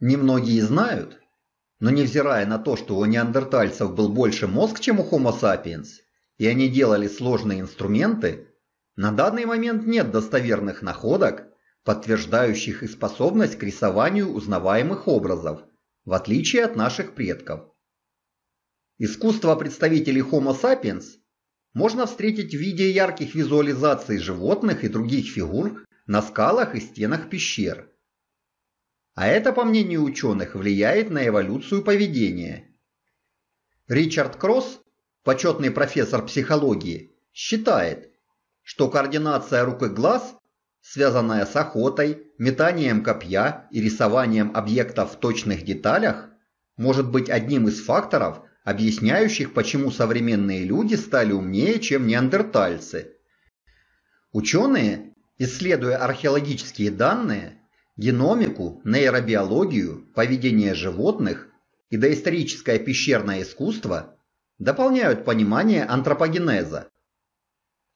Немногие знают, но невзирая на то, что у неандертальцев был больше мозг, чем у Homo sapiens, и они делали сложные инструменты, на данный момент нет достоверных находок, подтверждающих их способность к рисованию узнаваемых образов, в отличие от наших предков. Искусство представителей Homo sapiens можно встретить в виде ярких визуализаций животных и других фигур на скалах и стенах пещер. А это, по мнению ученых, влияет на эволюцию поведения. Ричард Кросс, почетный профессор психологии, считает, что координация рук и глаз, связанная с охотой, метанием копья и рисованием объектов в точных деталях, может быть одним из факторов, объясняющих, почему современные люди стали умнее, чем неандертальцы. Ученые, исследуя археологические данные, геномику, нейробиологию, поведение животных и доисторическое пещерное искусство, дополняют понимание антропогенеза.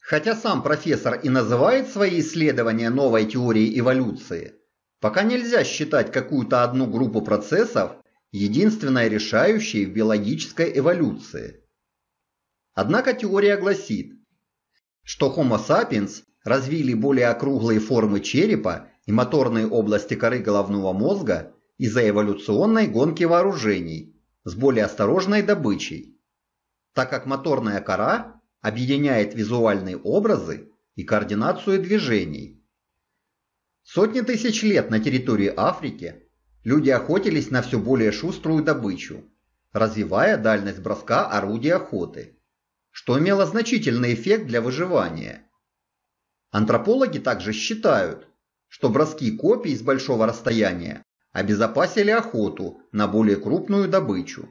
Хотя сам профессор и называет свои исследования новой теорией эволюции, пока нельзя считать какую-то одну группу процессов единственной решающей в биологической эволюции. Однако теория гласит, что Homo sapiens развили более округлые формы черепа и моторные области коры головного мозга из-за эволюционной гонки вооружений с более осторожной добычей, так как моторная кора объединяет визуальные образы и координацию движений. Сотни тысяч лет на территории Африки люди охотились на все более шуструю добычу, развивая дальность броска орудий охоты, что имело значительный эффект для выживания. Антропологи также считают, что броски копий с большого расстояния обезопасили охоту на более крупную добычу.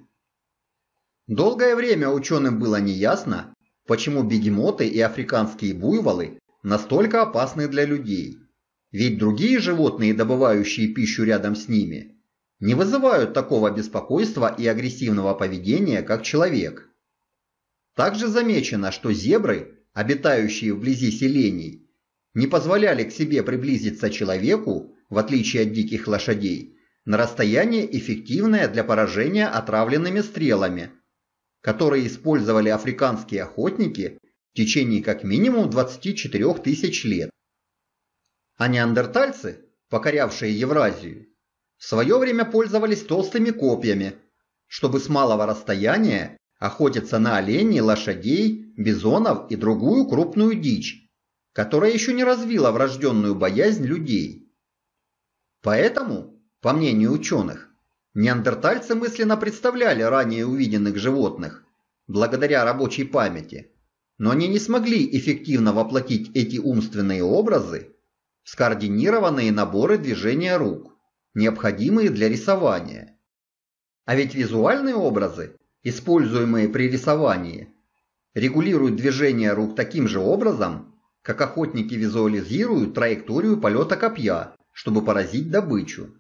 Долгое время ученым было неясно, почему бегемоты и африканские буйволы настолько опасны для людей. Ведь другие животные, добывающие пищу рядом с ними, не вызывают такого беспокойства и агрессивного поведения, как человек. Также замечено, что зебры, обитающие вблизи селений, не позволяли к себе приблизиться человеку, в отличие от диких лошадей, на расстояние эффективное для поражения отравленными стрелами – которые использовали африканские охотники в течение как минимум 24 тысяч лет. А неандертальцы, покорявшие Евразию, в свое время пользовались толстыми копьями, чтобы с малого расстояния охотиться на оленей, лошадей, бизонов и другую крупную дичь, которая еще не развила врожденную боязнь людей. Поэтому, по мнению ученых, Неандертальцы мысленно представляли ранее увиденных животных, благодаря рабочей памяти, но они не смогли эффективно воплотить эти умственные образы в скоординированные наборы движения рук, необходимые для рисования. А ведь визуальные образы, используемые при рисовании, регулируют движение рук таким же образом, как охотники визуализируют траекторию полета копья, чтобы поразить добычу.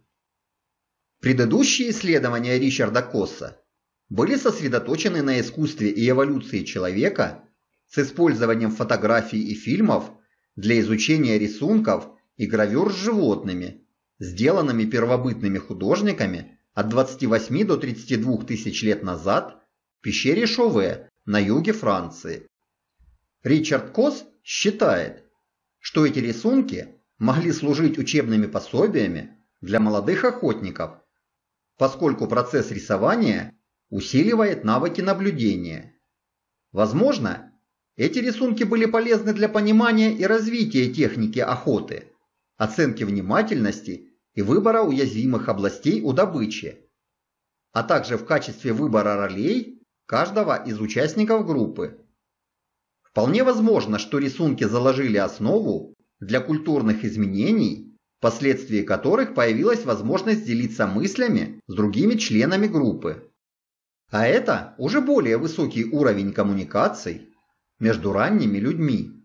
Предыдущие исследования Ричарда Косса были сосредоточены на искусстве и эволюции человека с использованием фотографий и фильмов для изучения рисунков и гравюр с животными, сделанными первобытными художниками от 28 до 32 тысяч лет назад в пещере Шове на юге Франции. Ричард Косс считает, что эти рисунки могли служить учебными пособиями для молодых охотников поскольку процесс рисования усиливает навыки наблюдения. Возможно, эти рисунки были полезны для понимания и развития техники охоты, оценки внимательности и выбора уязвимых областей у добычи, а также в качестве выбора ролей каждого из участников группы. Вполне возможно, что рисунки заложили основу для культурных изменений впоследствии которых появилась возможность делиться мыслями с другими членами группы. А это уже более высокий уровень коммуникаций между ранними людьми.